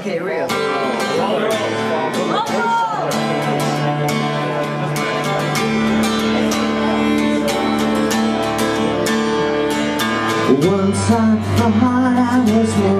Okay, real. Once I thought I was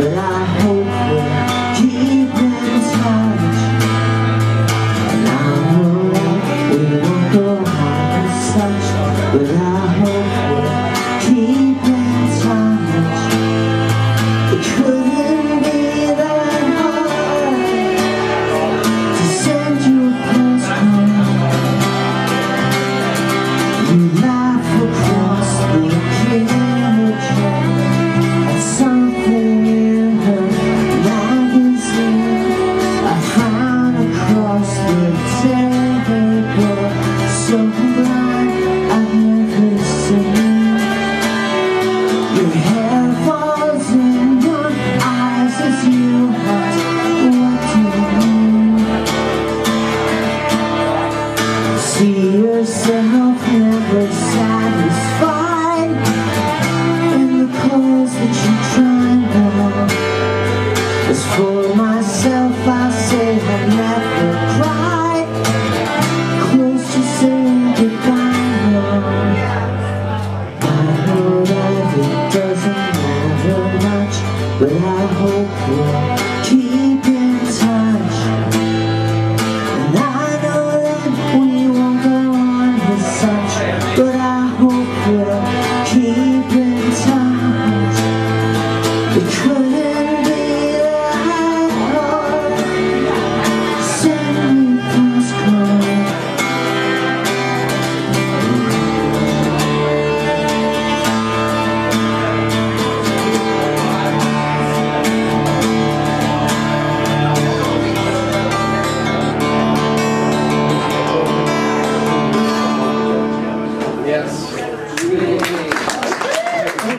Lá But I hope you'll keep